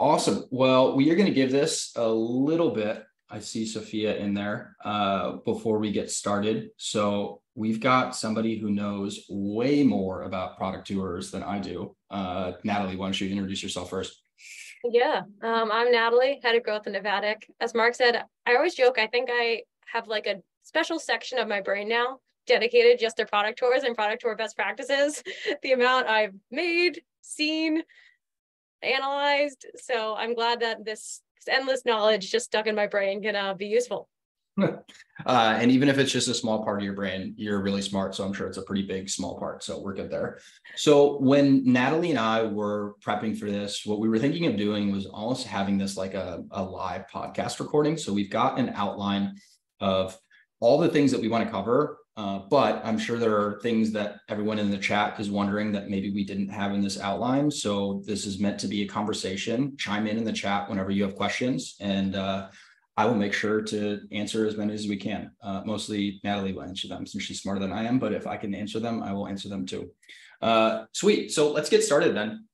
Awesome. Well, we are going to give this a little bit. I see Sophia in there uh, before we get started. So we've got somebody who knows way more about product tours than I do. Uh, Natalie, why don't you introduce yourself first? Yeah, um, I'm Natalie, head of growth in Navattic. As Mark said, I always joke, I think I have like a special section of my brain now dedicated just to product tours and product tour best practices. the amount I've made, seen, analyzed. So I'm glad that this endless knowledge just stuck in my brain can uh, be useful. Uh, and even if it's just a small part of your brain, you're really smart. So I'm sure it's a pretty big, small part. So we're good there. So when Natalie and I were prepping for this, what we were thinking of doing was almost having this like a, a live podcast recording. So we've got an outline of all the things that we want to cover. Uh, but I'm sure there are things that everyone in the chat is wondering that maybe we didn't have in this outline. So this is meant to be a conversation. Chime in in the chat whenever you have questions, and uh, I will make sure to answer as many as we can. Uh, mostly Natalie will answer them since she's smarter than I am. But if I can answer them, I will answer them too. Uh, sweet. So let's get started then.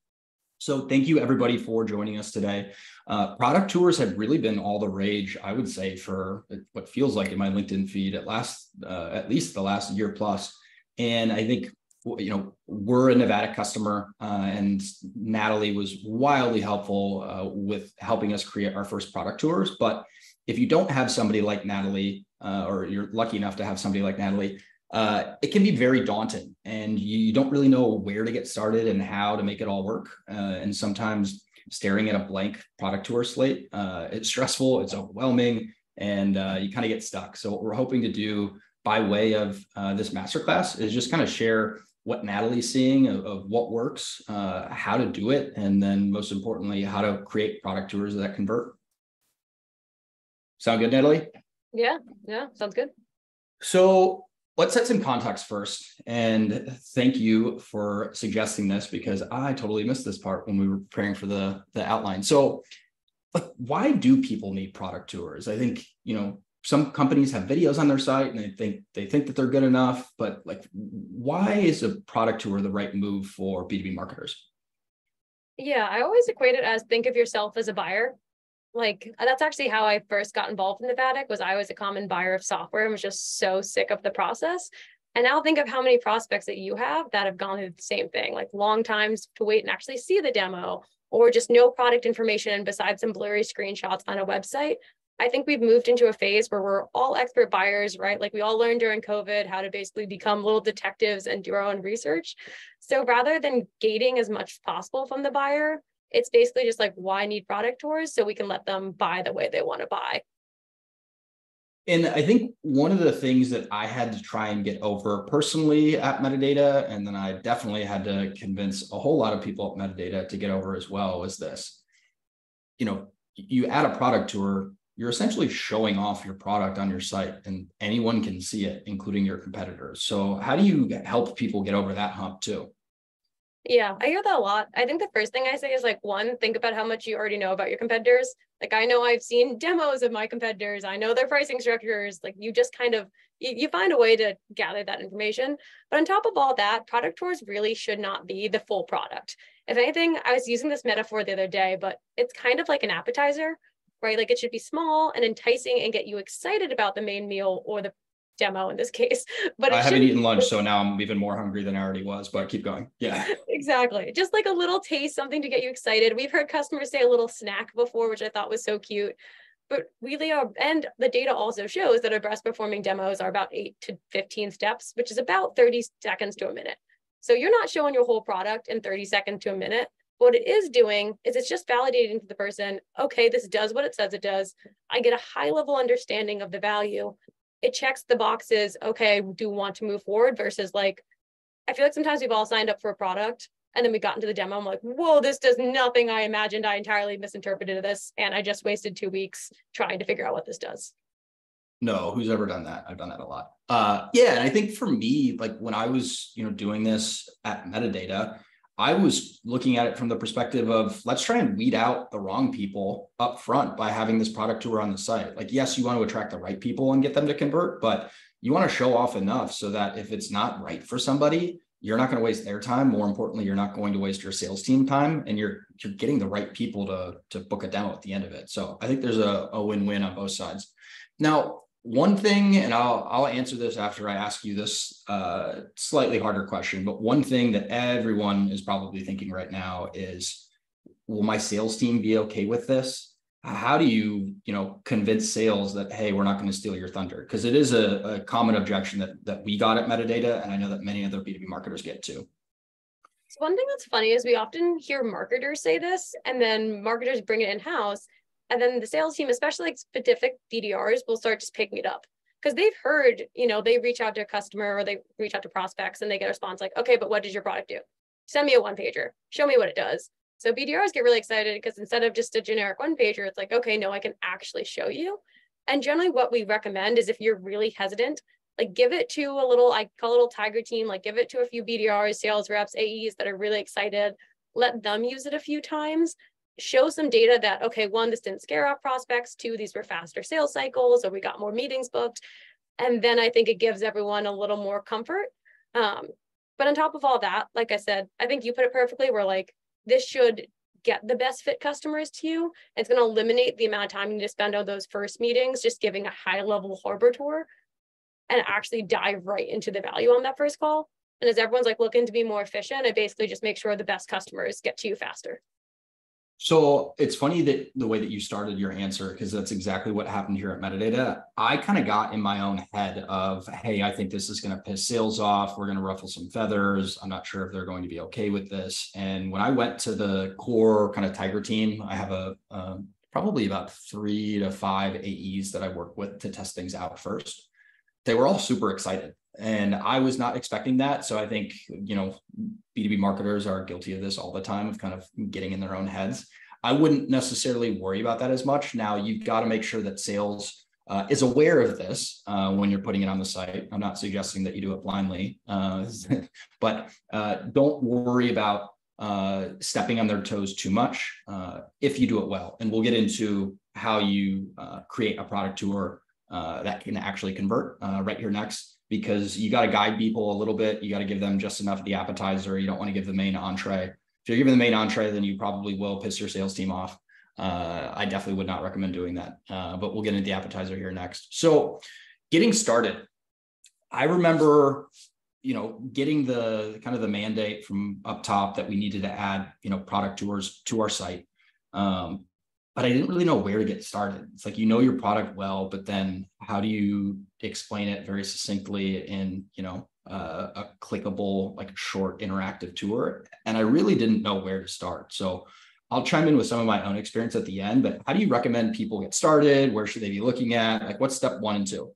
So thank you everybody for joining us today. Uh, product tours have really been all the rage, I would say, for what feels like in my LinkedIn feed at last, uh, at least the last year plus. And I think you know we're a Navattic customer, uh, and Natalie was wildly helpful uh, with helping us create our first product tours. But if you don't have somebody like Natalie, uh, or you're lucky enough to have somebody like Natalie, uh, it can be very daunting and you don't really know where to get started and how to make it all work. Uh, and sometimes staring at a blank product tour slate. Uh, it's stressful, it's overwhelming, and uh, you kind of get stuck. So what we're hoping to do by way of uh, this masterclass is just kind of share what Natalie's seeing of, of what works, uh, how to do it, and then most importantly, how to create product tours that convert. Sound good, Natalie? Yeah, yeah, sounds good. So let's set some context first. And thank you for suggesting this because I totally missed this part when we were preparing for the, the outline. So, like, why do people need product tours? I think, you know, some companies have videos on their site and they think they think that they're good enough, but like why is a product tour the right move for B2B marketers? Yeah, I always equate it as think of yourself as a buyer like that's actually how I first got involved in Navattic was I was a common buyer of software and was just so sick of the process. And now think of how many prospects that you have that have gone through the same thing, like long times to wait and actually see the demo or just no product information besides some blurry screenshots on a website. I think we've moved into a phase where we're all expert buyers, right? Like we all learned during COVID how to basically become little detectives and do our own research. So rather than gating as much as possible from the buyer, it's basically just like why need product tours so we can let them buy the way they want to buy. And i think one of the things that i had to try and get over personally at metadata and then i definitely had to convince a whole lot of people at metadata to get over as well was this. You know you add a product tour you're essentially showing off your product on your site and anyone can see it including your competitors. So how do you help people get over that hump too yeah, I hear that a lot. I think the first thing I say is like, one, think about how much you already know about your competitors. Like, I know I've seen demos of my competitors, I know their pricing structures. Like, you just kind of you, find a way to gather that information. But on top of all that, product tours really should not be the full product. If anything, I was using this metaphor the other day, but it's kind of like an appetizer, right? Like, it should be small and enticing and get you excited about the main meal or the demo in this case. But I haven't eaten lunch, so now I'm even more hungry than I already was. But keep going. Yeah, exactly. Just like a little taste, something to get you excited. We've heard customers say a little snack before, which I thought was so cute. But really, are, and the data also shows that our best performing demos are about eight to 15 steps, which is about 30 seconds to a minute. So you're not showing your whole product in 30 seconds to a minute. What it is doing is it's just validating to the person, okay, this does what it says it does. I get a high level understanding of the value it checks the boxes okay do want to move forward versus like i feel like sometimes we've all signed up for a product and then we got into the demo i'm like whoa this does nothing. I imagined i entirely misinterpreted this and i just wasted two weeks trying to figure out what this does. No who's ever done that? I've done that a lot. Uh yeah and i think for me like when i was you know doing this at metadata I was looking at it from the perspective of let's try and weed out the wrong people up front by having this product tour on the site. Like, yes, you want to attract the right people and get them to convert, but you want to show off enough so that if it's not right for somebody, you're not going to waste their time. More importantly, you're not going to waste your sales team time, and you're you're getting the right people to to book a demo at the end of it. So I think there's a, a win-win on both sides. Now, one thing, and I'll I'll answer this after I ask you this uh, slightly harder question, but one thing that everyone is probably thinking right now is, will my sales team be okay with this? how do you you know convince sales that hey we're not going to steal your thunder because it is a, a, common objection that that we got at metadata and i know that many other b2b marketers get too so one thing that's funny is we often hear marketers say this and then marketers bring it in house and then the sales team especially like specific bdrs will start just picking it up. Because they've heard you know they reach out to a customer or they reach out to prospects and they get a response like okay but what does your product do? Send me a one pager show me what it does. So BDRs get really excited because instead of just a generic one pager, it's like, okay, no, I can actually show you. And generally what we recommend is if you're really hesitant, like give it to a little, I call it a little tiger team, like give it to a few BDRs, sales reps, AEs that are really excited, let them use it a few times, show some data that, okay, one, this didn't scare off prospects, two, these were faster sales cycles, or we got more meetings booked. And then I think it gives everyone a little more comfort. Um, but on top of all that, like I said, I think you put it perfectly. We're like, this should get the best fit customers to you. It's going to eliminate the amount of time you need to spend on those first meetings, just giving a high level harbor tour and actually dive right into the value on that first call. And as everyone's like looking to be more efficient, I basically just make sure the best customers get to you faster. So it's funny that the way that you started your answer, because that's exactly what happened here at Metadata. I kind of got in my own head of, hey, I think this is going to piss sales off. We're going to ruffle some feathers. I'm not sure if they're going to be okay with this. And when I went to the core kind of Tiger team, I have a um, probably about three to five AEs that I work with to test things out first. They were all super excited and I was not expecting that. So I think, you know, B2B marketers are guilty of this all the time of kind of getting in their own heads. I wouldn't necessarily worry about that as much. Now, you've got to make sure that sales uh, is aware of this uh, when you're putting it on the site. I'm not suggesting that you do it blindly, uh, but uh, don't worry about uh, stepping on their toes too much uh, if you do it well. And we'll get into how you create a product tour that can actually convert right here next because you got to guide people a little bit. You got to give them just enough of the appetizer. You don't want to give the main entree. If you're giving the main entree, then you probably will piss your sales team off. Uh, I definitely would not recommend doing that. Uh, but we'll get into the appetizer here next. So, getting started, I remember, you know, getting the kind of the mandate from up top that we needed to add, you know, product tours to our site. Um, but I didn't really know where to get started. It's like you know your product well, but then how do you explain it very succinctly in you know uh, a clickable like short interactive tour? And I really didn't know where to start. So I'll chime in with some of my own experience at the end. But how do you recommend people get started? Where should they be looking at? Like what's step one and two?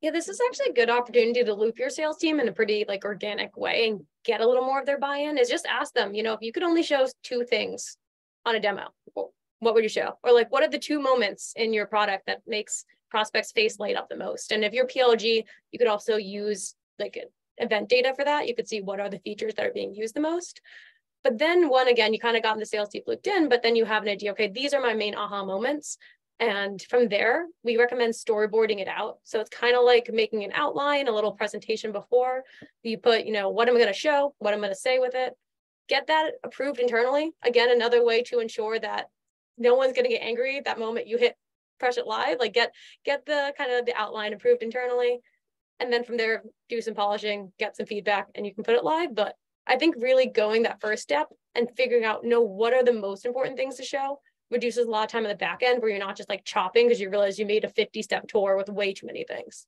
Yeah, this is actually a good opportunity to loop your sales team in a pretty like organic way and get a little more of their buy-in. Is just ask them, you know, if you could only show two things on a demo, what would you show? Or like, what are the two moments in your product that makes prospects face light up the most? And if you're PLG, you could also use like event data for that. You could see what are the features that are being used the most. But then one, again, you kind of got the sales team looped in, but then you have an idea, okay, these are my main aha moments. And from there, we recommend storyboarding it out. So it's kind of like making an outline, a little presentation before you put, you know, what am I going to show, what I'm going to say with it. Get that approved internally. Again, another way to ensure that no one's going to get angry that moment you hit press it live like get get the kind of the outline approved internally and then from there do some polishing get some feedback and you can put it live. But i think really going that first step and figuring out know what are the most important things to show reduces a lot of time on the back end where you're not just like chopping because you realize you made a 50 step tour with way too many things.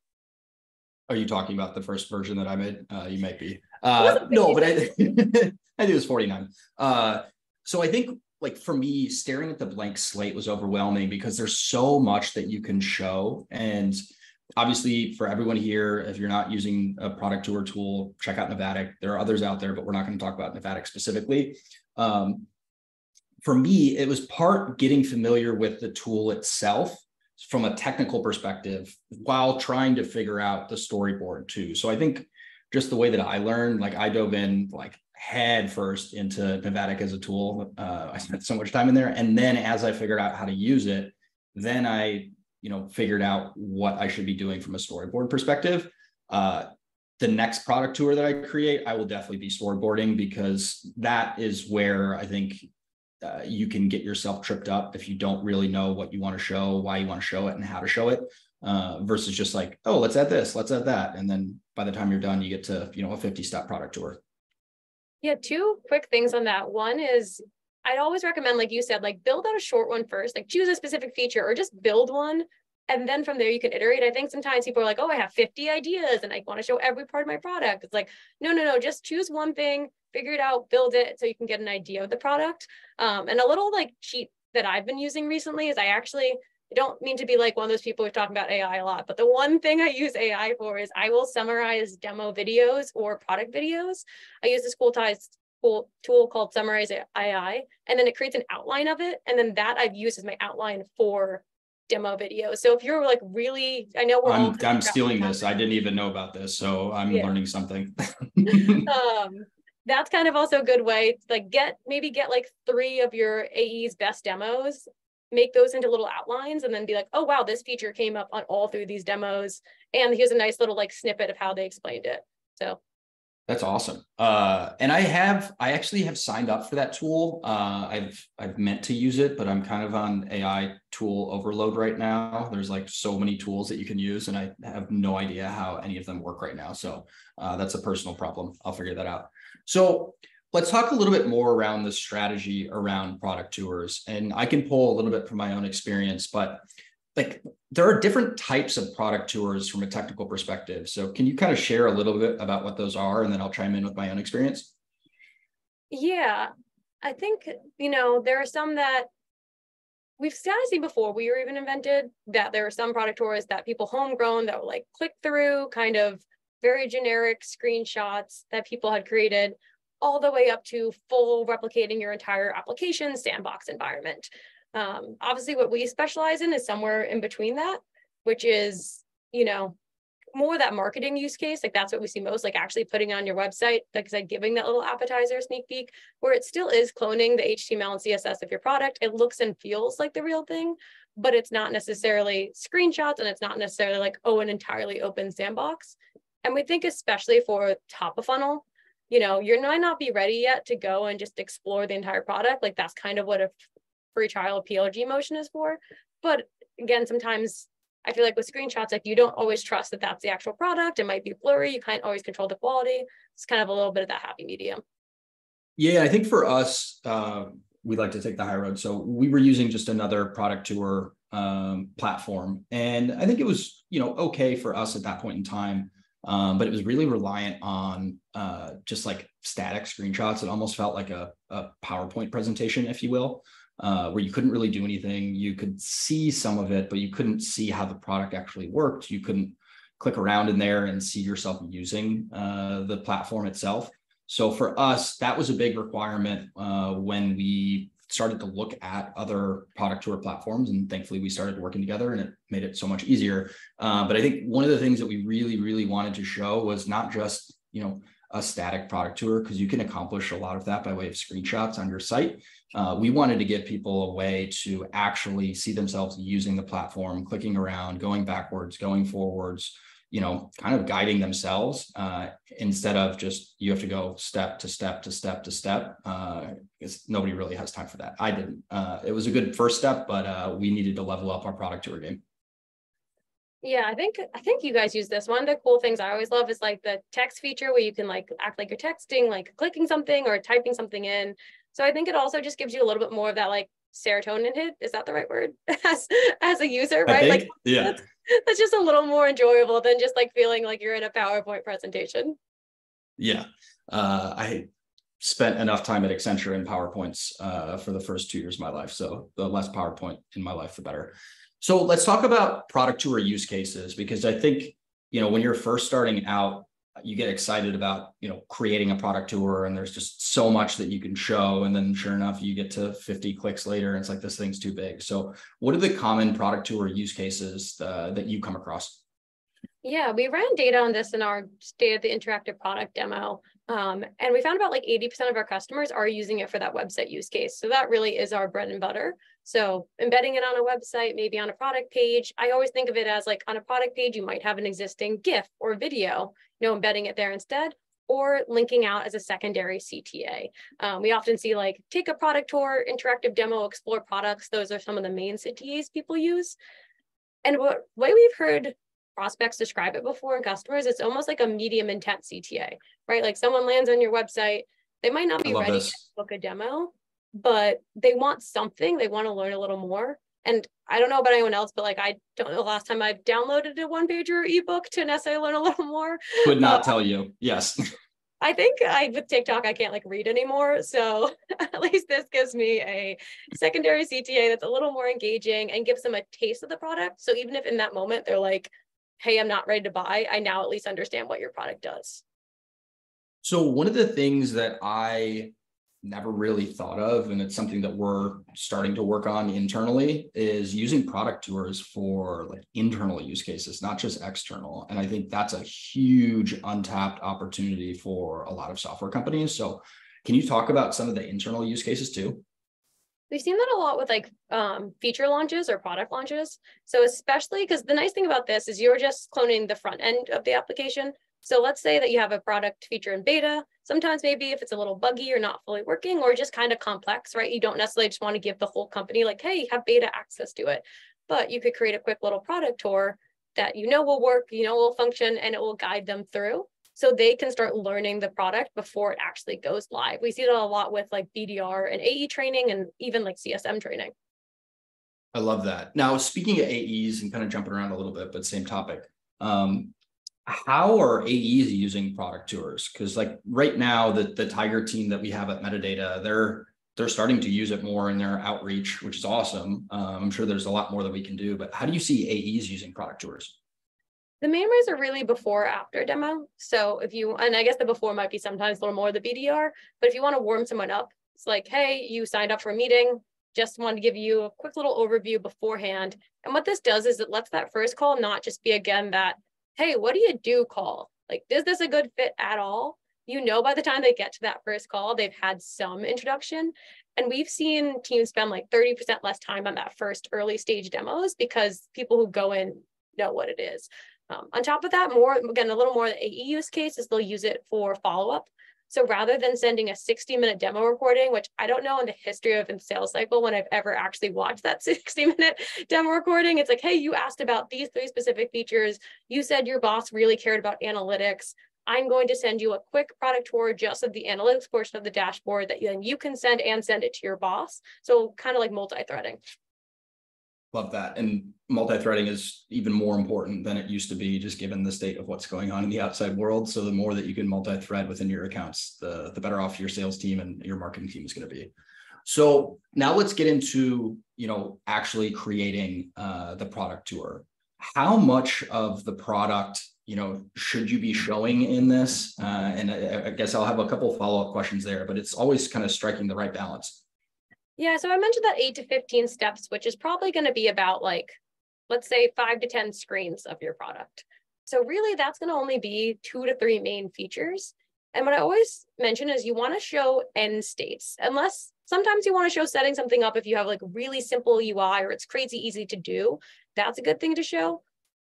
Are you talking about the first version that i made? Uh, you might be. Uh, no but i i think it was 49 uh, so i think like for me, staring at the blank slate was overwhelming because there's so much that you can show. And obviously, for everyone here, if you're not using a product tour tool, check out Navattic. There are others out there, but we're not going to talk about Navattic specifically. Um, for me, it was part getting familiar with the tool itself from a technical perspective while trying to figure out the storyboard too. So I think just the way that I learned, like I dove in like head first into Navattic as a tool. Uh, I spent so much time in there, and then as I figured out how to use it, then I, you know, figured out what I should be doing from a storyboard perspective. Uh, the next product tour that I create, I will definitely be storyboarding because that is where I think uh, you can get yourself tripped up if you don't really know what you want to show, why you want to show it, and how to show it. Uh, versus just like, oh, let's add this, let's add that, and then by the time you're done, you get to you know a 50 step product tour. Yeah, two quick things on that. One is I'd always recommend, like you said, like build out a short one first, like choose a specific feature or just build one. And then from there you can iterate. I think sometimes people are like, oh, I have 50 ideas and I want to show every part of my product. It's like, no, no, no, just choose one thing, figure it out, build it so you can get an idea of the product. Um, and a little like cheat that I've been using recently is I actually I don't mean to be like one of those people who's talking about AI a lot, but the one thing I use AI for is I will summarize demo videos or product videos. I use this cool tool called Summarize AI, and then it creates an outline of it. And then that I've used as my outline for demo videos. So if you're like really, I know we're I'm, I'm stealing this. I didn't even know about this. So I'm yeah. learning something. um, that's kind of also a good way to like get maybe get like three of your AE's best demos, make those into little outlines and then be like, oh wow, this feature came up on all through these demos. And here's a nice little like snippet of how they explained it. So that's awesome. Uh, and I have, I actually have signed up for that tool. Uh, I've, I've meant to use it, but I'm kind of on AI tool overload right now. There's like so many tools that you can use, and I have no idea how any of them work right now. So uh, that's a personal problem. I'll figure that out. So let's talk a little bit more around the strategy around product tours. And I can pull a little bit from my own experience, but like there are different types of product tours from a technical perspective. So can you kind of share a little bit about what those are and then I'll chime in with my own experience? Yeah, I think, you know, there are some that we've kind of seen before we were even invented that there are some product tours that people homegrown that were like click through kind of very generic screenshots that people had created all the way up to full replicating your entire application sandbox environment. Um, obviously, what we specialize in is somewhere in between that, which is, you know, more that marketing use case. Like that's what we see most, like actually putting on your website, like I said, giving that little appetizer sneak peek, where it still is cloning the HTML and CSS of your product. It looks and feels like the real thing, but it's not necessarily screenshots and it's not necessarily like, oh, an entirely open sandbox. And we think especially for top of funnel, you know, you might not be ready yet to go and just explore the entire product. Like that's kind of what a free trial PLG motion is for. But again, sometimes I feel like with screenshots, like you don't always trust that that's the actual product. It might be blurry. You can't always control the quality. It's kind of a little bit of that happy medium. Yeah, I think for us, uh, we like to take the high road. So we were using just another product tour um, platform, and I think it was you know okay for us at that point in time. Um, but it was really reliant on uh, just like static screenshots. It almost felt like a, a PowerPoint presentation, if you will uh, where you couldn't really do anything. You could see some of it, but you couldn't see how the product actually worked. You couldn't click around in there and see yourself using uh, the platform itself. So for us, that was a big requirement uh, when we started to look at other product tour platforms. And thankfully, we started working together and it made it so much easier. Uh, but I think one of the things that we really, really wanted to show was not just, you know, a static product tour, because you can accomplish a lot of that by way of screenshots on your site uh, we wanted to give people a way to actually see themselves using the platform, clicking around, going backwards, going forwards, you know, kind of guiding themselves uh, instead of just you have to go step to step to step to step. Uh, because nobody really has time for that. I didn't. Uh, it was a good first step, but uh, we needed to level up our product tour game. Yeah, I think I think you guys use this. One of the cool things I always love is like the text feature where you can like act like you're texting, like clicking something or typing something in. So I think it also just gives you a little bit more of that like serotonin hit. Is that the right word? as as a user, right? Like yeah. That's, that's just a little more enjoyable than just like feeling like you're in a PowerPoint presentation. Yeah. Uh, I spent enough time at Accenture in PowerPoints uh, for the first two years of my life. So the less PowerPoint in my life, the better. So let's talk about product tour use cases because I think you know when you're first starting out, you get excited about you know creating a product tour and there's just so much that you can show and then sure enough you get to 50 clicks later and it's like this thing's too big so what are the common product tour use cases uh, that you come across Yeah, we ran data on this in our state of the interactive product demo. Um, and we found about like 80% of our customers are using it for that website use case. So that really is our bread and butter. So embedding it on a website, maybe on a product page. I always think of it as like on a product page, you might have an existing GIF or video, you know, embedding it there instead or linking out as a secondary CTA. Um, we often see like take a product tour, interactive demo, explore products. Those are some of the main CTAs people use. And what way we've heard prospects describe it before and customers, it's almost like a medium intent CTA, right? Like someone lands on your website, they might not be ready this. to book a demo, but they want something, they want to learn a little more. And I don't know about anyone else, but like I don't know the last time I've downloaded a one pager ebook to necessarily learn a little more. Could not uh, tell you. Yes. I think I with TikTok I can't like read anymore. So at least this gives me a secondary CTA that's a little more engaging and gives them a taste of the product. So even if in that moment they're like, hey, I'm not ready to buy, I now at least understand what your product does. So, one of the things that I never really thought of, and it's something that we're starting to work on internally, is using product tours for like internal use cases, not just external. And I think that's a huge untapped opportunity for a lot of software companies. So, can you talk about some of the internal use cases too? We've seen that a lot with like um, feature launches or product launches. So especially because the nice thing about this is you're just cloning the front end of the application. So let's say that you have a product feature in beta. Sometimes maybe if it's a little buggy or not fully working or just kind of complex, right? You don't necessarily just want to give the whole company like, hey, have beta access to it. But you could create a quick little product tour that you know will work, you know will function, and it will guide them through so they can start learning the product before it actually goes live. We see that a lot with like BDR and AE training and even like CSM training. I love that. Now, speaking of AEs and kind of jumping around a little bit, but same topic. Um, how are AEs using product tours? Because like right now, the the Tiger team that we have at Metadata, they're they're starting to use it more in their outreach, which is awesome. Um, I'm sure there's a lot more that we can do. But how do you see AEs using product tours? The main ways are really before after demo. So if you, and I guess the before might be sometimes a little more the BDR, but if you want to warm someone up, it's like, hey, you signed up for a meeting, just wanted to give you a quick little overview beforehand. And what this does is it lets that first call not just be again that, hey, what do you do call? Like, is this a good fit at all? You know, by the time they get to that first call, they've had some introduction. And we've seen teams spend like 30% less time on that first early stage demos because people who go in know what it is. Um, on top of that, more again, a little more the AE use case is they'll use it for follow-up. So rather than sending a 60 minute demo recording, which I don't know in the history of a sales cycle when I've ever actually watched that 60 minute demo recording, it's like, hey, you asked about these three specific features. You said your boss really cared about analytics. I'm going to send you a quick product tour just of the analytics portion of the dashboard that then you can send and send it to your boss. So kind of like multi-threading. Love that. And multi-threading is even more important than it used to be, just given the state of what's going on in the outside world. So the more that you can multi-thread within your accounts, the, the better off your sales team and your marketing team is going to be. So now let's get into, you know, actually creating uh, the product tour. How much of the product, you know, should you be showing in this? Uh, and I, I guess I'll have a couple follow-up questions there, but it's always kind of striking the right balance. Yeah, so I mentioned that eight to 15 steps, which is probably going to be about like, let's say five to 10 screens of your product. So really that's going to only be two to three main features. And what I always mention is you want to show end states, unless sometimes you want to show setting something up if you have like really simple UI or it's crazy easy to do. That's a good thing to show.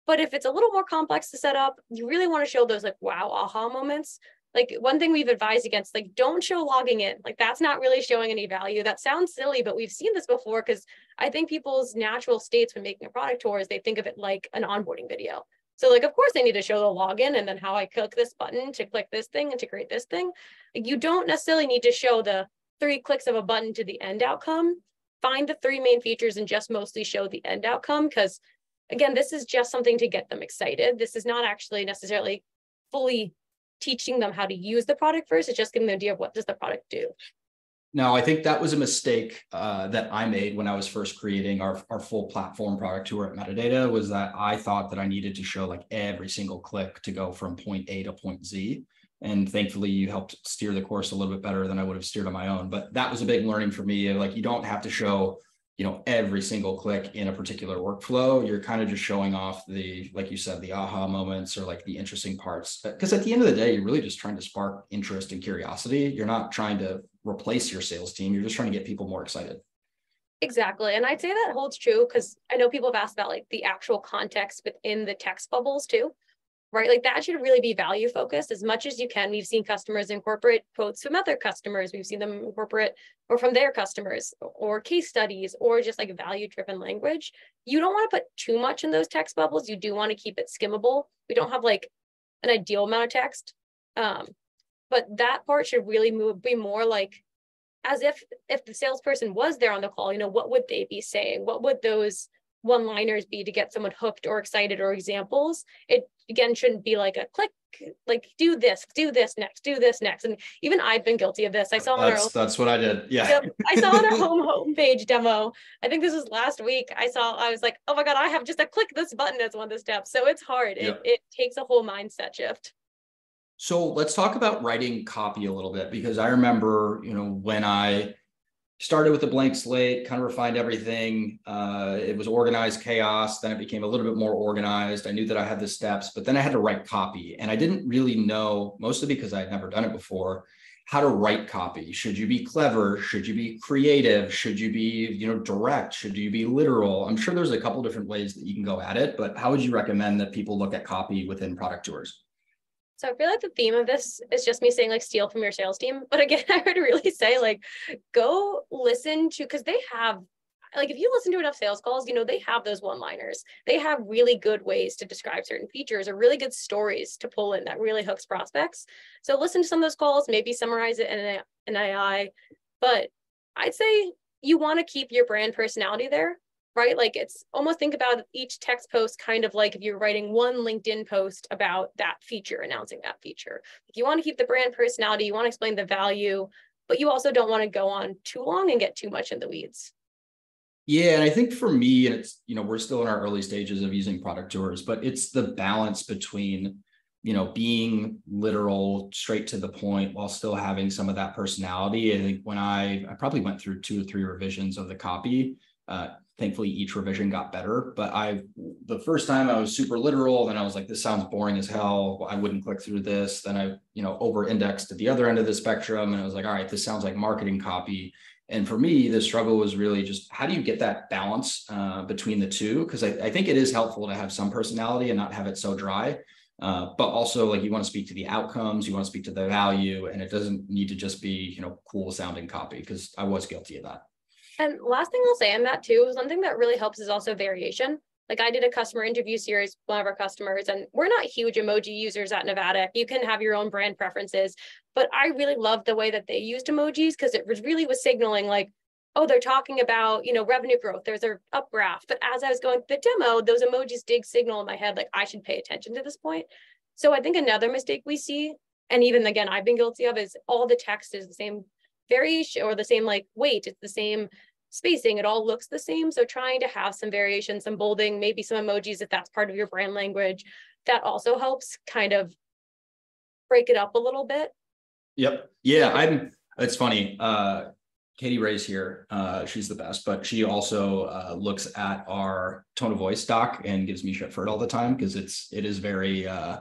But if it's a little more complex to set up, you really want to show those like wow aha moments like one thing we've advised against like don't show logging in. Like that's not really showing any value. That sounds silly but we've seen this before because i think people's natural states when making a product tour is they think of it like an onboarding video. So like of course they need to show the login and then how i click this button to click this thing and to create this thing. You don't necessarily need to show the three clicks of a button to the end outcome. Find the three main features and just mostly show the end outcome because again this is just something to get them excited. This is not actually necessarily fully teaching them how to use the product first. It's just giving them an idea of what does the product do. No, I think that was a mistake uh, that I made when I was first creating our, our full platform product tour at Metadata was that I thought that I needed to show like every single click to go from point A to point Z. And thankfully you helped steer the course a little bit better than I would have steered on my own. But that was a big learning for me. Like you don't have to show you know every single click in a particular workflow you're kind of just showing off the like you said the aha moments or like the interesting parts. Uh, because at the end of the day you're really just trying to spark interest and curiosity. You're not trying to replace your sales team. You're just trying to get people more excited. Exactly. And i'd say that holds true because i know people have asked about like the actual context within the text bubbles too right? Like that should really be value focused as much as you can. We've seen customers incorporate quotes from other customers. We've seen them incorporate or from their customers or case studies or just like value driven language. You don't want to put too much in those text bubbles. You do want to keep it skimmable. We don't have like an ideal amount of text. Um, but that part should really move, be more like as if if the salesperson was there on the call, you know, what would they be saying? What would those one liners be to get someone hooked or excited or examples it again shouldn't be like a click like do this do this next do this next. And even i've been guilty of this. I saw that's, our, that's what i did. Yeah. I saw on our home homepage demo. I think this was last week. I saw i was like oh my god i have just a click this button as one of the steps. So it's hard. It, it takes a whole mindset shift. So let's talk about writing copy a little bit because i remember you know when i started with a blank slate, kind of refined everything. Uh, it was organized chaos. Then it became a little bit more organized. I knew that I had the steps, but then I had to write copy. And I didn't really know, mostly because I had never done it before, how to write copy. Should you be clever? Should you be creative? Should you be, you know, direct? Should you be literal? I'm sure there's a couple different ways that you can go at it, but how would you recommend that people look at copy within product tours? So I feel like the theme of this is just me saying like steal from your sales team. But again, I would really say like go listen to because they have like if you listen to enough sales calls, you know, they have those one-liners. They have really good ways to describe certain features or really good stories to pull in that really hooks prospects. So listen to some of those calls, maybe summarize it in an AI. But I'd say you want to keep your brand personality there right? Like it's almost think about each text post kind of like if you're writing one LinkedIn post about that feature, announcing that feature. If you want to keep the brand personality, you want to explain the value, but you also don't want to go on too long and get too much in the weeds. Yeah, and I think for me, and it's you know we're still in our early stages of using product tours, but it's the balance between you know being literal, straight to the point, while still having some of that personality. I think when I I probably went through two or three revisions of the copy, uh, thankfully each revision got better but i the first time i was super literal then i was like this sounds boring as hell. I wouldn't click through this. Then i you know over indexed at the other end of the spectrum and i was like all right this sounds like marketing copy. And for me the struggle was really just how do you get that balance uh, between the two? Because I, I, think it is helpful to have some personality and not have it so dry uh, but also like you want to speak to the outcomes you want to speak to the value and it doesn't need to just be you know cool sounding copy because i was guilty of that and last thing I'll say on that too, something that really helps is also variation. Like I did a customer interview series, with one of our customers, and we're not huge emoji users at Navattic. You can have your own brand preferences, but I really loved the way that they used emojis because it was really was signaling like, oh, they're talking about, you know, revenue growth. There's a up graph. But as I was going through the demo, those emojis did signal in my head, like I should pay attention to this point. So I think another mistake we see, and even again, I've been guilty of is all the text is the same variation or the same like weight. It's the same spacing, it all looks the same. So trying to have some variation, some bolding, maybe some emojis if that's part of your brand language, that also helps kind of break it up a little bit. Yep. Yeah, I'm it's funny. Uh Katie Ray's here. Uh, she's the best, but she also uh, looks at our tone of voice doc and gives me shit for it all the time because it's it is very uh,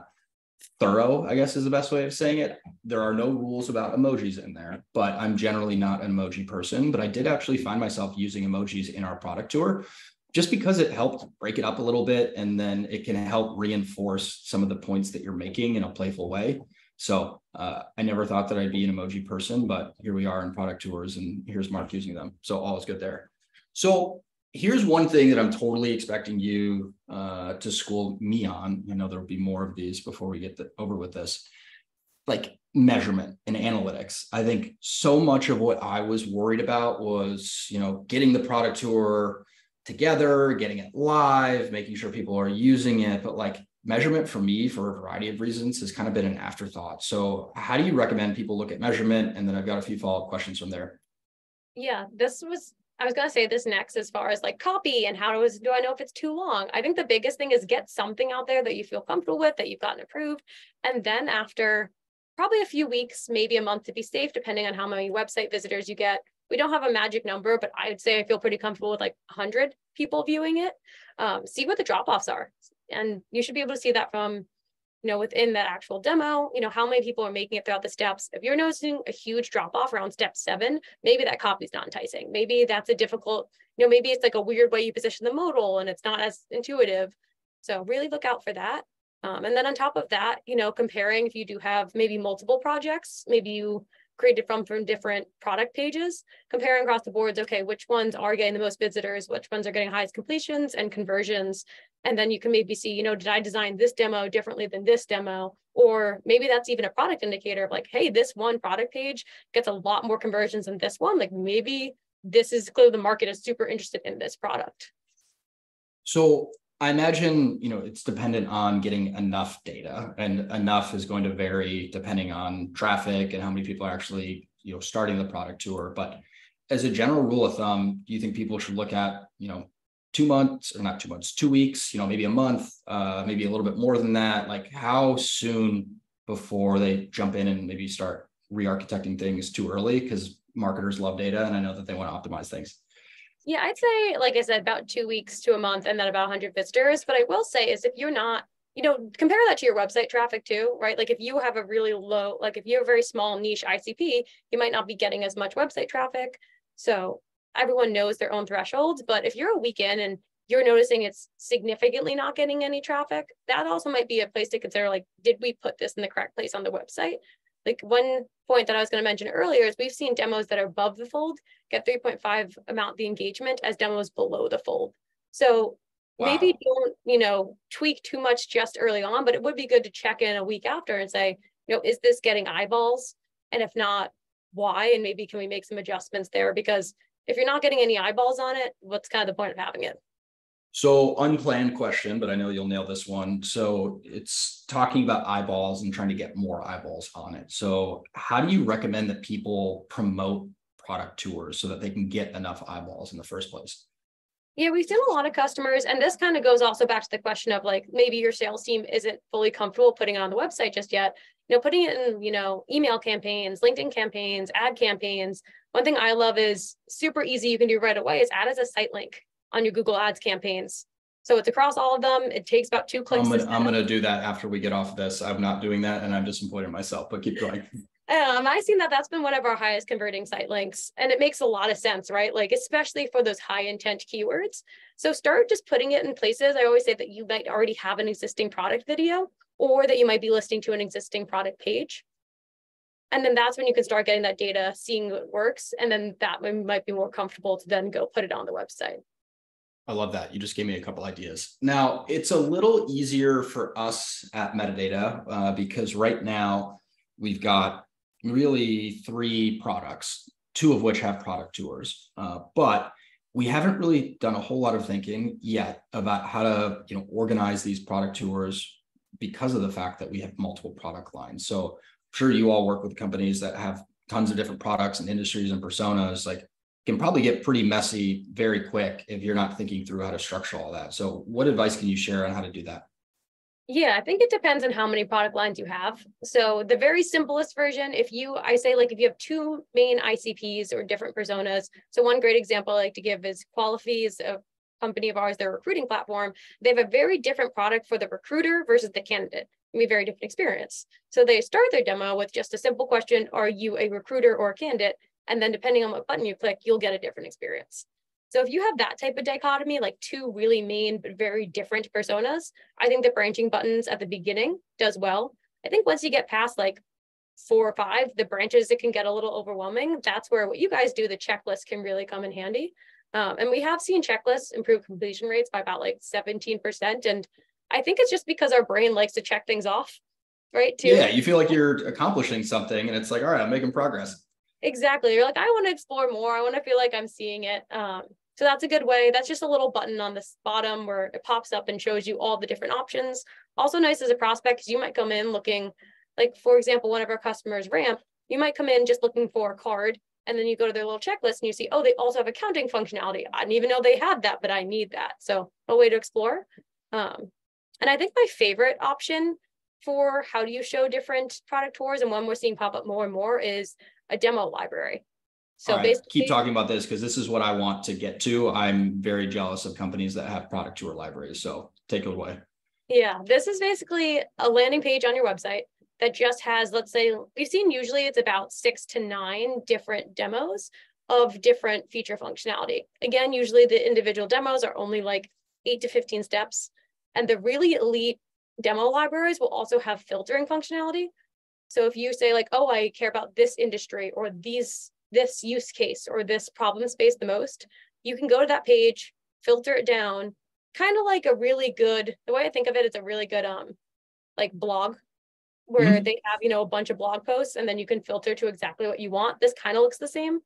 thorough, I guess is the best way of saying it. There are no rules about emojis in there, but I'm generally not an emoji person. But I did actually find myself using emojis in our product tour just because it helped break it up a little bit and then it can help reinforce some of the points that you're making in a playful way. So uh, I never thought that I'd be an emoji person, but here we are in product tours and here's Mark using them. So all is good there. So here's one thing that I'm totally expecting you uh, to school me on. I know there'll be more of these before we get the, over with this. Like measurement and analytics. I think so much of what I was worried about was, you know, getting the product tour together, getting it live, making sure people are using it. But like measurement for me, for a variety of reasons, has kind of been an afterthought. So, how do you recommend people look at measurement? And then I've got a few follow up questions from there. Yeah, this was I was going to say this next as far as like copy and how does do I know if it's too long? I think the biggest thing is get something out there that you feel comfortable with, that you've gotten approved. And then after probably a few weeks, maybe a month to be safe, depending on how many website visitors you get, We don't have a magic number, but I would say I feel pretty comfortable with like 100 people viewing it. Um, see what the drop offs are. And you should be able to see that from you know, within that actual demo, you know, how many people are making it throughout the steps. If you're noticing a huge drop off around step seven, maybe that copy is not enticing. Maybe that's a difficult, you know, maybe it's like a weird way you position the modal and it's not as intuitive. So really look out for that. Um, and then on top of that, you know, comparing if you do have maybe multiple projects, maybe you created from from different product pages, comparing across the boards, okay, which ones are getting the most visitors, which ones are getting highest completions and conversions. And then you can maybe see, you know, did I design this demo differently than this demo? Or maybe that's even a product indicator of like, hey, this one product page gets a lot more conversions than this one. Like maybe this is clearly the market is super interested in this product. So I imagine, you know, it's dependent on getting enough data and enough is going to vary depending on traffic and how many people are actually, you know, starting the product tour. But as a general rule of thumb, do you think people should look at, you know, two months or not two months, two weeks, you know, maybe a month, uh, maybe a little bit more than that? Like how soon before they jump in and maybe start re-architecting things too early? Because marketers love data and I know that they want to optimize things. Yeah, I'd say, like I said, about two weeks to a month and then about 100 visitors. But I will say is if you're not, you know, compare that to your website traffic too, right? Like if you have a really low, like if you have a very small niche ICP, you might not be getting as much website traffic. So everyone knows their own thresholds. But if you're a weekend and you're noticing it's significantly not getting any traffic, that also might be a place to consider like, did we put this in the correct place on the website? Like one point that I was going to mention earlier is we've seen demos that are above the fold get 3.5 amount the engagement as demos below the fold. So wow. maybe don't, you know, tweak too much just early on, but it would be good to check in a week after and say, you know, is this getting eyeballs? And if not, why? And maybe can we make some adjustments there? Because if you're not getting any eyeballs on it, what's kind of the point of having it? So unplanned question, but I know you'll nail this one. So it's talking about eyeballs and trying to get more eyeballs on it. So how do you recommend that people promote product tours so that they can get enough eyeballs in the first place? Yeah, we've seen a lot of customers, and this kind of goes also back to the question of like maybe your sales team isn't fully comfortable putting it on the website just yet. You know, putting it in, you know, email campaigns, LinkedIn campaigns, ad campaigns. One thing I love is super easy you can do right away is add as a site link on your Google Ads campaigns. So it's across all of them. It takes about two clicks. I'm gonna, I'm gonna do that after we get off this. I'm not doing that, and I'm disappointed in myself. But keep going. Um, I've seen that that's been one of our highest converting site links, and it makes a lot of sense, right? Like especially for those high intent keywords. So start just putting it in places. I always say that you might already have an existing product video, or that you might be listing to an existing product page. And then that's when you can start getting that data, seeing what works, and then that might be more comfortable to then go put it on the website. I love that. You just gave me a couple ideas. Now, it's a little easier for us at Metadata uh, because right now we've got really three products, two of which have product tours. Uh, but we haven't really done a whole lot of thinking yet about how to you know organize these product tours because of the fact that we have multiple product lines. So I'm sure you all work with companies that have tons of different products and industries and personas. Like can probably get pretty messy very quick if you're not thinking through how to structure all that. So what advice can you share on how to do that? Yeah, I think it depends on how many product lines you have. So the very simplest version, if you, I say like if you have two main ICPs or different personas. So one great example I like to give is Qualifees, a company of ours, their recruiting platform. They have a very different product for the recruiter versus the candidate. Be a very different experience. So they start their demo with just a simple question, are you a recruiter or a candidate? And then depending on what button you click, you'll get a different experience. So if you have that type of dichotomy, like two really main but very different personas, I think the branching buttons at the beginning does well. I think once you get past like four or five, the branches, it can get a little overwhelming. That's where what you guys do, the checklist can really come in handy. Um, and we have seen checklists improve completion rates by about like 17%. And I think it's just because our brain likes to check things off, right? Too. Yeah, you feel like you're accomplishing something and it's like, all right, I'm making progress. Exactly. You're like, I want to explore more. I want to feel like I'm seeing it. Um, so that's a good way. That's just a little button on this bottom where it pops up and shows you all the different options. Also nice as a prospect because you might come in looking like, for example, one of our customers, Ramp, you might come in just looking for a card and then you go to their little checklist and you see, oh, they also have accounting functionality. I didn't even know they had that, but I need that. So a way to explore. Um, and I think my favorite option for how do you show different product tours and one we're seeing pop up more and more is a demo library. So right, basically, keep talking about this because this is what I want to get to. I'm very jealous of companies that have product tour libraries. So take it away. Yeah, this is basically a landing page on your website that just has, let's say, we've seen usually it's about six to nine different demos of different feature functionality. Again, usually the individual demos are only like eight to 15 steps. And the really elite demo libraries will also have filtering functionality. So if you say like, oh, I care about this industry or these this use case or this problem space the most, you can go to that page, filter it down, kind of like a really good, the way I think of it, it's a really good um like blog where mm-hmm. they have, you know, a bunch of blog posts and then you can filter to exactly what you want. This kind of looks the same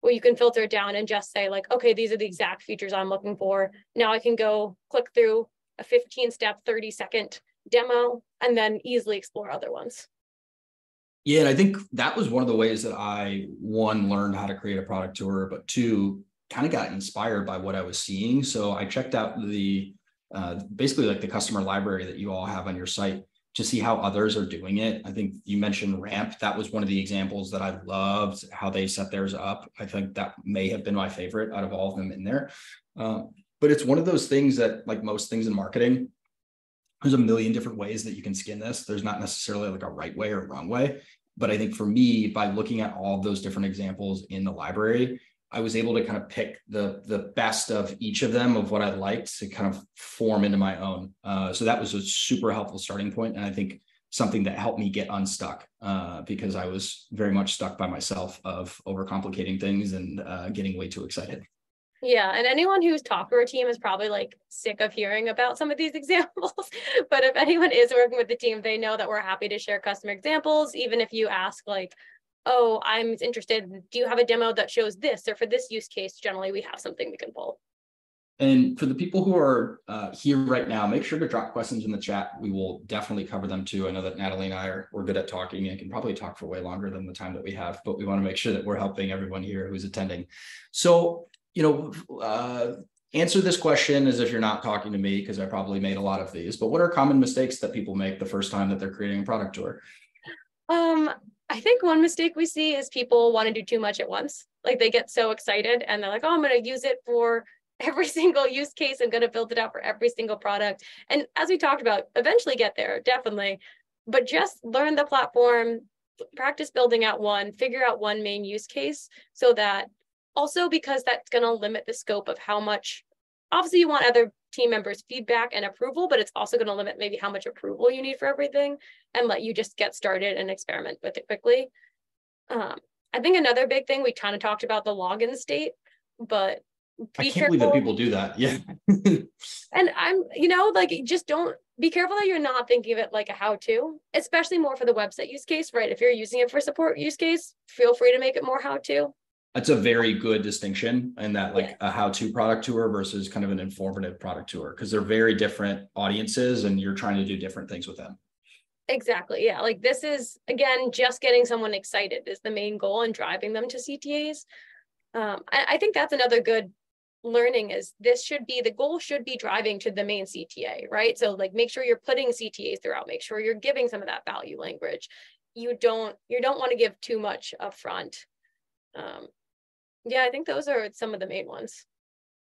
where you can filter it down and just say like, okay, these are the exact features I'm looking for. Now I can go click through a 15 step, 30 second demo and then easily explore other ones. Yeah, and I think that was one of the ways that I one learned how to create a product tour, but two kind of got inspired by what I was seeing. So I checked out the uh, basically like the customer library that you all have on your site to see how others are doing it. I think you mentioned Ramp. That was one of the examples that I loved how they set theirs up. I think that may have been my favorite out of all of them in there. Um, but it's one of those things that, like most things in marketing, there's a million different ways that you can skin this. There's not necessarily like a right way or wrong way. But I think for me, by looking at all those different examples in the library, I was able to kind of pick the the best of each of them of what I liked to kind of form into my own. Uh, so that was a super helpful starting point, and I think something that helped me get unstuck uh, because I was very much stuck by myself of overcomplicating things and uh, getting way too excited. Yeah, and anyone who's talked to a team is probably like sick of hearing about some of these examples. but if anyone is working with the team, they know that we're happy to share customer examples, even if you ask like, oh, I'm interested. Do you have a demo that shows this? Or for this use case, generally we have something we can pull. And for the people who are uh, here right now, make sure to drop questions in the chat. We will definitely cover them too. I know that Natalie and I are we're good at talking and can probably talk for way longer than the time that we have, but we want to make sure that we're helping everyone here who's attending. So you know, uh, answer this question as if you're not talking to me because I probably made a lot of these. But what are common mistakes that people make the first time that they're creating a product tour? Um, I think one mistake we see is people want to do too much at once. Like they get so excited and they're like, "Oh, I'm going to use it for every single use case. I'm going to build it out for every single product." And as we talked about, eventually get there, definitely. But just learn the platform, practice building out one, figure out one main use case so that also because that's going to limit the scope of how much obviously you want other team members feedback and approval but it's also going to limit maybe how much approval you need for everything and let you just get started and experiment with it quickly um, i think another big thing we kind of talked about the login state but I can't careful. believe that people do that. Yeah. and I'm, you know, like just don't be careful that you're not thinking of it like a how to, especially more for the website use case, right? If you're using it for support use case, feel free to make it more how to that's a very good distinction in that like yeah. a how-to product tour versus kind of an informative product tour because they're very different audiences and you're trying to do different things with them. Exactly yeah like this is again just getting someone excited is the main goal and driving them to ctas um, I, I think that's another good learning is this should be the goal should be driving to the main cta right? So like make sure you're putting ctas throughout make sure you're giving some of that value language. You don't you don't want to give too much upfront um, yeah, I think those are some of the main ones.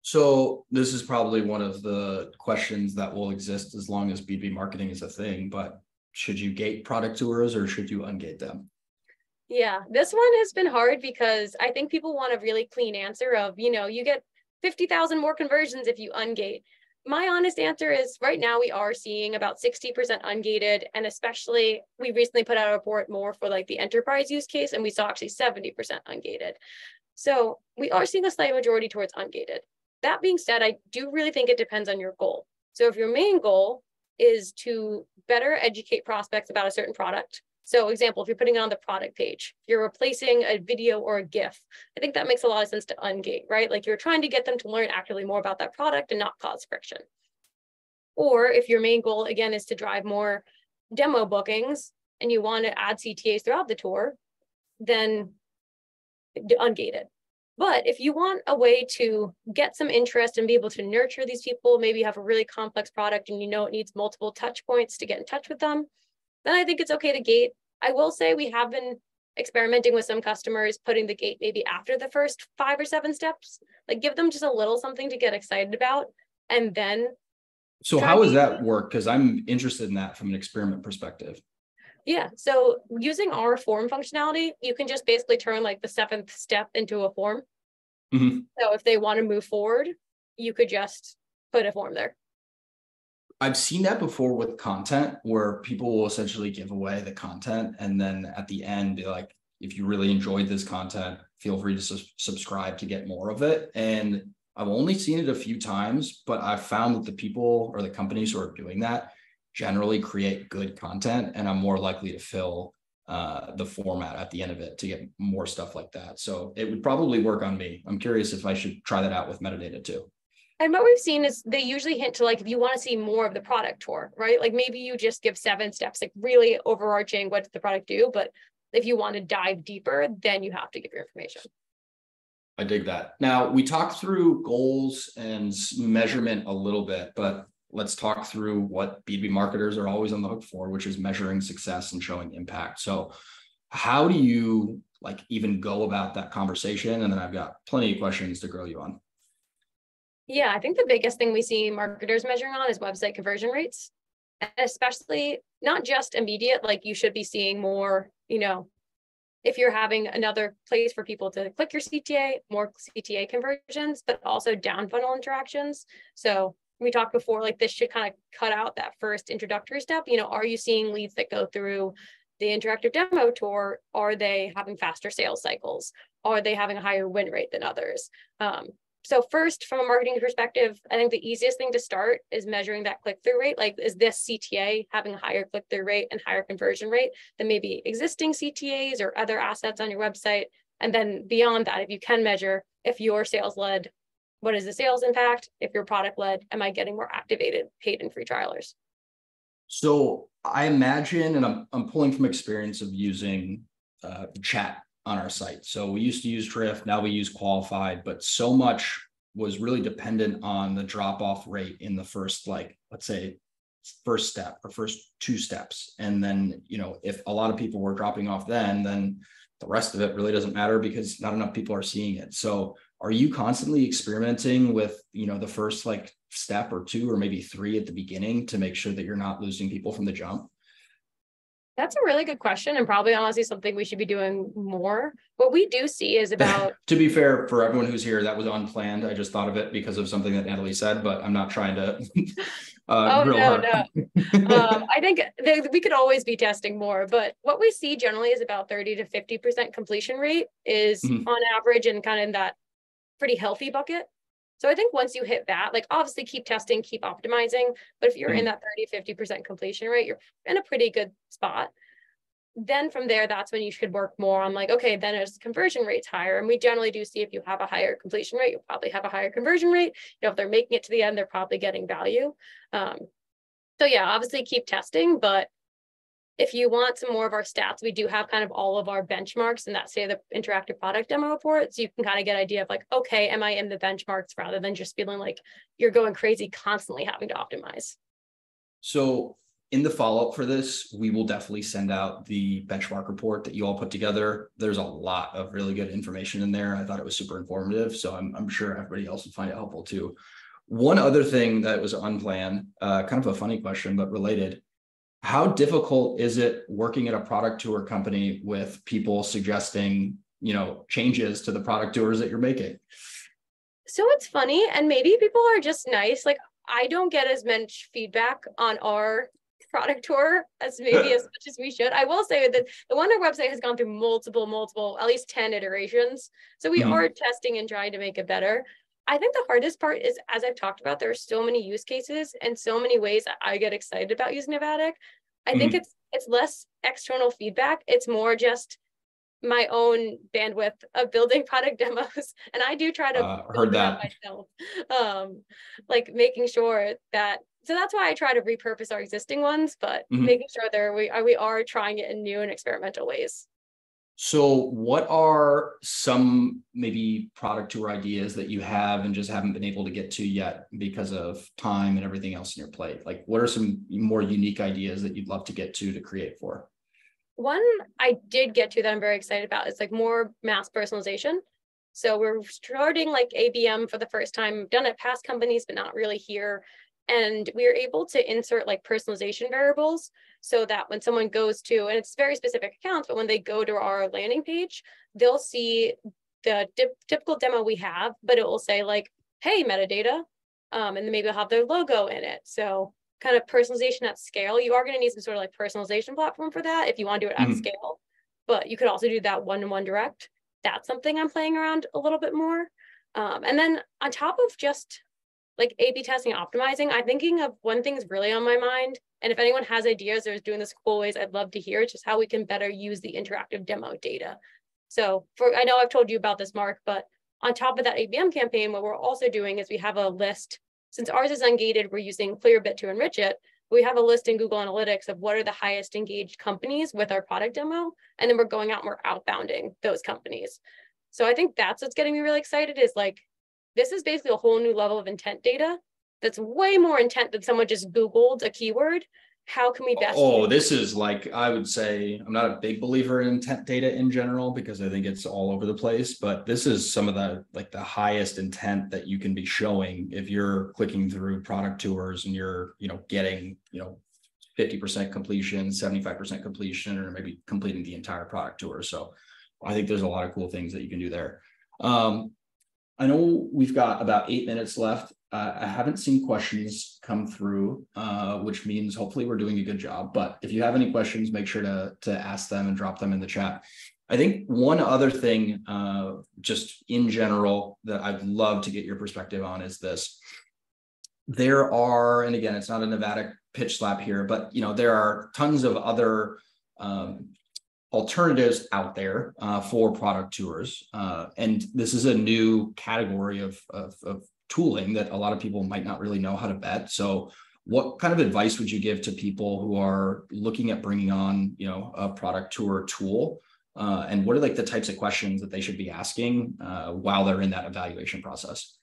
So this is probably one of the questions that will exist as long as B2B marketing is a thing, but should you gate product tours or should you ungate them? Yeah, this one has been hard because I think people want a really clean answer of, you know, you get 50,000 more conversions if you ungate. My honest answer is right now we are seeing about 60% ungated. And especially we recently put out a report more for like the enterprise use case and we saw actually 70% ungated. So we are seeing a slight majority towards ungated. That being said, I do really think it depends on your goal. So if your main goal is to better educate prospects about a certain product, so example, if you're putting it on the product page, you're replacing a video or a GIF, I think that makes a lot of sense to ungate, right? Like you're trying to get them to learn actively more about that product and not cause friction. Or if your main goal, again, is to drive more demo bookings and you want to add CTAs throughout the tour, then ungated. But if you want a way to get some interest and be able to nurture these people, maybe you have a really complex product and you know it needs multiple touch points to get in touch with them, then I think it's okay to gate. I will say we have been experimenting with some customers, putting the gate maybe after the first five or seven steps. Like give them just a little something to get excited about. And then so how does that work? Because I'm interested in that from an experiment perspective. Yeah. So using our form functionality, you can just basically turn like the seventh step into a form. Mm-hmm. So if they want to move forward, you could just put a form there. I've seen that before with content where people will essentially give away the content and then at the end be like, if you really enjoyed this content, feel free to su- subscribe to get more of it. And I've only seen it a few times, but I've found that the people or the companies who are doing that generally create good content and I'm more likely to fill uh, the format at the end of it to get more stuff like that. So it would probably work on me. I'm curious if I should try that out with metadata too. And what we've seen is they usually hint to like if you want to see more of the product tour, right? Like maybe you just give seven steps, like really overarching what does the product do, but if you want to dive deeper, then you have to give your information. I dig that. Now we talked through goals and measurement a little bit, but let's talk through what B2B marketers are always on the hook for, which is measuring success and showing impact. So how do you like even go about that conversation? And then I've got plenty of questions to grow you on. Yeah, I think the biggest thing we see marketers measuring on is website conversion rates, especially not just immediate, like you should be seeing more, you know, if you're having another place for people to click your CTA, more CTA conversions, but also down funnel interactions. So we talked before, like this should kind of cut out that first introductory step. You know, are you seeing leads that go through the interactive demo tour? Are they having faster sales cycles? Are they having a higher win rate than others? Um, so first, from a marketing perspective, I think the easiest thing to start is measuring that click-through rate. Like, is this CTA having a higher click-through rate and higher conversion rate than maybe existing CTAs or other assets on your website? And then beyond that, if you can measure if your sales led, what is the sales impact? If you're product led, am I getting more activated paid and free trialers? So I imagine, and I'm, I'm pulling from experience of using uh, chat on our site. So we used to use Drift, now we use Qualified, but so much was really dependent on the drop off rate in the first, like, let's say, first step or first two steps. And then, you know, if a lot of people were dropping off then, then the rest of it really doesn't matter because not enough people are seeing it. So are you constantly experimenting with, you know, the first like step or two or maybe three at the beginning to make sure that you're not losing people from the jump? That's a really good question, and probably honestly something we should be doing more. What we do see is about. to be fair, for everyone who's here, that was unplanned. I just thought of it because of something that Natalie said, but I'm not trying to. uh, oh no, no. um, I think they, we could always be testing more, but what we see generally is about 30 to 50 percent completion rate is mm-hmm. on average, and kind of in that pretty healthy bucket. So I think once you hit that, like obviously keep testing, keep optimizing. But if you're mm-hmm. in that 30, 50% completion rate, you're in a pretty good spot. Then from there, that's when you should work more on like, okay, then as conversion rates higher. And we generally do see if you have a higher completion rate, you'll probably have a higher conversion rate. You know, if they're making it to the end, they're probably getting value. Um, so yeah, obviously keep testing, but if you want some more of our stats, we do have kind of all of our benchmarks in that say the interactive product demo report. So you can kind of get idea of like, okay, am I in the benchmarks rather than just feeling like you're going crazy constantly having to optimize. So in the follow-up for this, we will definitely send out the benchmark report that you all put together. There's a lot of really good information in there. I thought it was super informative. So I'm, I'm sure everybody else will find it helpful too. One other thing that was unplanned, uh, kind of a funny question, but related how difficult is it working at a product tour company with people suggesting you know changes to the product tours that you're making? So it's funny and maybe people are just nice. Like i don't get as much feedback on our product tour as maybe as much as we should. I will say that the wonder website has gone through multiple multiple at least 10 iterations. So we mm-hmm. are testing and trying to make it better. I think the hardest part is, as I've talked about, there are so many use cases and so many ways I get excited about using Navattic. I mm-hmm. think it's it's less external feedback. It's more just my own bandwidth of building product demos, and I do try to uh, heard that myself, um, like making sure that. So that's why I try to repurpose our existing ones, but mm-hmm. making sure there we are we are trying it in new and experimental ways. So, what are some maybe product tour ideas that you have and just haven't been able to get to yet because of time and everything else in your plate? Like, what are some more unique ideas that you'd love to get to to create for? one I did get to that I'm very excited about is like more mass personalization. So we're starting like ABM for the first time, done at past companies, but not really here. And we are able to insert like personalization variables so that when someone goes to, and it's very specific accounts, but when they go to our landing page, they'll see the dip, typical demo we have, but it will say like, hey, metadata, um, and then maybe they'll have their logo in it. So kind of personalization at scale. You are going to need some sort of like personalization platform for that if you want to do it at mm-hmm. scale. But you could also do that one-to-one direct. That's something I'm playing around a little bit more. Um, and then on top of just like A/B testing and optimizing, I'm thinking of one thing's really on my mind. And if anyone has ideas or is doing this cool ways, I'd love to hear just how we can better use the interactive demo data. So for I know I've told you about this, Mark, but on top of that ABM campaign, what we're also doing is we have a list since ours is ungated, we're using Clearbit to enrich it. We have a list in Google Analytics of what are the highest engaged companies with our product demo. And then we're going out and we're outbounding those companies. So I think that's what's getting me really excited is like, this is basically a whole new level of intent data that's way more intent than someone just Googled a keyword. How can we best oh this is like i would say i'm not a big believer in intent data in general because i think it's all over the place but this is some of the like the highest intent that you can be showing if you're clicking through product tours and you're you know getting you know 50% completion 75% completion or maybe completing the entire product tour. So i think there's a lot of cool things that you can do there. Um, I know we've got about eight minutes left. Uh, I haven't seen questions come through, uh, which means hopefully we're doing a good job. But if you have any questions, make sure to, to ask them and drop them in the chat. I think one other thing, uh, just in general, that I'd love to get your perspective on is this. There are, and again, it's not a Navattic pitch slap here, but you know there are tons of other um, alternatives out there uh, for product tours, uh, and this is a new category of, of, of tooling that a lot of people might not really know how to bet. So what kind of advice would you give to people who are looking at bringing on, you know, a product tour tool? Uh, and what are like the types of questions that they should be asking uh, while they're in that evaluation process?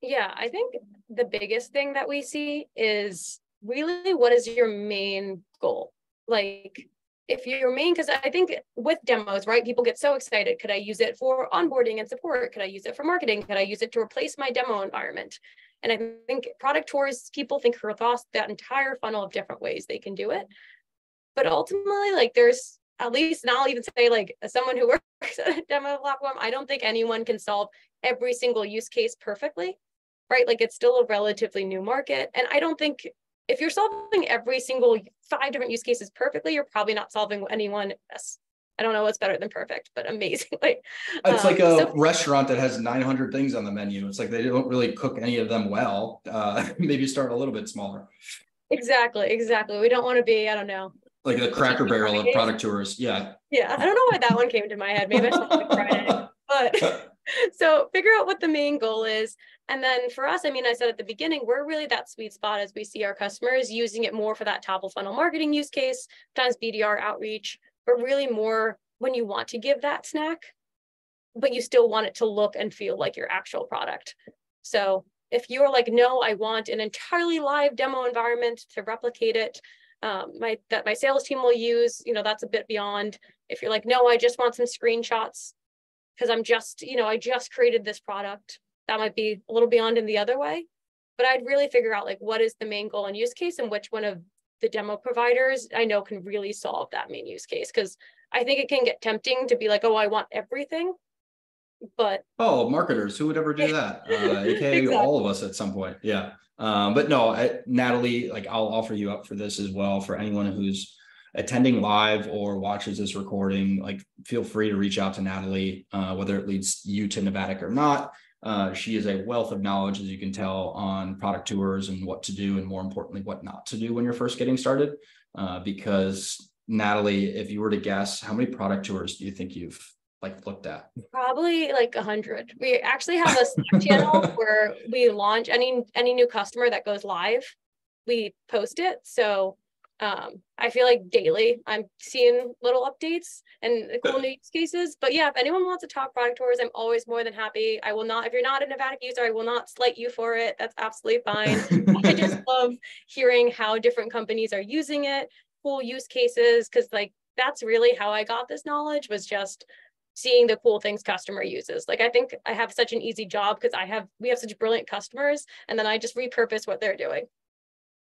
Yeah, I think the biggest thing that we see is really what is your main goal? Like, if your main because i think with demos right people get so excited could i use it for onboarding and support? Could i use it for marketing? Could i use it to replace my demo environment? And i think product tours people think across that entire funnel of different ways they can do it. But ultimately like there's at least and i'll even say like as someone who works at a demo platform i don't think anyone can solve every single use case perfectly right? Like it's still a relatively new market. And i don't think if you're solving every single five different use cases perfectly, you're probably not solving anyone. I don't know what's better than perfect, but amazingly. It's um, like a so, restaurant that has 900 things on the menu. It's like they don't really cook any of them well. Uh, maybe start a little bit smaller. Exactly, exactly. We don't want to be, I don't know. Like the cracker barrel of product tours. Yeah. Yeah. I don't know why that one came to my head. Maybe I it Friday. But so figure out what the main goal is. And then for us, I mean, I said at the beginning, we're really that sweet spot as we see our customers using it more for that top of funnel marketing use case, times BDR outreach, but really more when you want to give that snack, but you still want it to look and feel like your actual product. So if you're like, no, I want an entirely live demo environment to replicate it, um, my that my sales team will use, you know, that's a bit beyond. If you're like, no, I just want some screenshots, because I'm just, you know, I just created this product. That might be a little beyond in the other way. But I'd really figure out like what is the main goal and use case and which one of the demo providers I know can really solve that main use case. Because I think it can get tempting to be like, oh, I want everything. But oh, marketers, who would ever do that? Uh, aka exactly. all of us at some point. Yeah. Um, but no, I, Natalie, like I'll offer you up for this as well for anyone who's attending live or watches this recording, like feel free to reach out to Natalie, uh, whether it leads you to Navattic or not. Uh, she is a wealth of knowledge, as you can tell, on product tours and what to do, and more importantly, what not to do when you're first getting started. Uh, because Natalie, if you were to guess, how many product tours do you think you've like looked at? Probably like a hundred. We actually have a Slack channel where we launch any any new customer that goes live, we post it. So um, I feel like daily I'm seeing little updates and cool new use cases. But yeah, if anyone wants to talk product tours, I'm always more than happy. I will not, if you're not a Navattic user, I will not slight you for it. That's absolutely fine. I just love hearing how different companies are using it, cool use cases, because like that's really how I got this knowledge was just seeing the cool things customer uses. Like I think I have such an easy job because I have we have such brilliant customers and then I just repurpose what they're doing.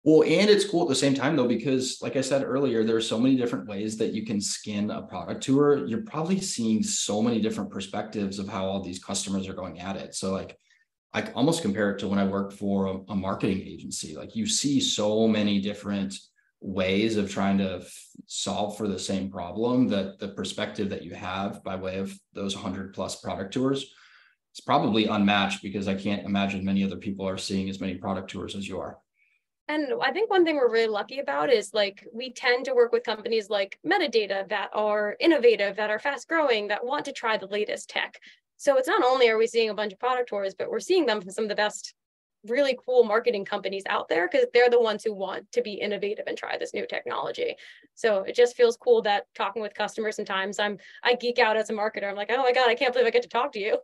Well, and it's cool at the same time though, because like I said earlier, there are so many different ways that you can skin a product tour. You're probably seeing so many different perspectives of how all these customers are going at it. So like I almost compare it to when I worked for a, a marketing agency. Like you see so many different ways of trying to f- solve for the same problem that the perspective that you have by way of those 100 plus product tours is probably unmatched because I can't imagine many other people are seeing as many product tours as you are. And I think one thing we're really lucky about is like we tend to work with companies like Metadata that are innovative, that are fast growing, that want to try the latest tech. So it's not only are we seeing a bunch of product tours, but we're seeing them from some of the best really cool marketing companies out there because they're the ones who want to be innovative and try this new technology. So it just feels cool that talking with customers sometimes I'm I geek out as a marketer. I'm like, oh my God, I can't believe I get to talk to you.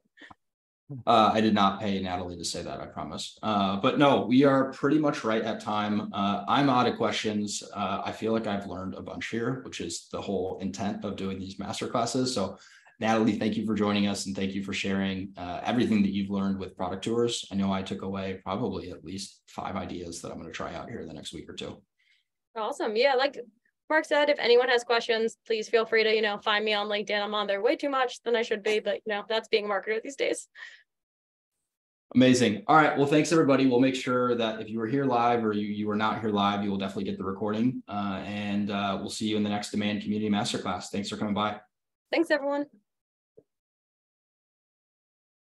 Uh, I did not pay Natalie to say that, I promise. Uh, but no, we are pretty much right at time. Uh, I'm out of questions. Uh, I feel like I've learned a bunch here, which is the whole intent of doing these master classes. So Natalie, thank you for joining us and thank you for sharing uh, everything that you've learned with product tours. I know I took away probably at least five ideas that I'm going to try out here in the next week or two. Awesome. Yeah, like Mark said, if anyone has questions, please feel free to, you know, find me on LinkedIn. I'm on there way too much than I should be, but you know, that's being a marketer these days. Amazing. All right. Well, thanks everybody. We'll make sure that if you were here live or you, you were not here live, you will definitely get the recording. Uh, and uh, we'll see you in the next Demand Community Masterclass. Thanks for coming by. Thanks, everyone.